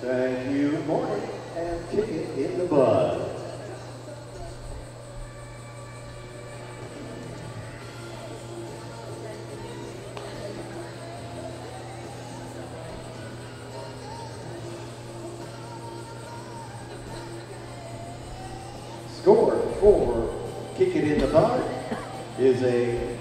Thank you, Morning, and kick it in the bud. Score for Kick It in the Bud is a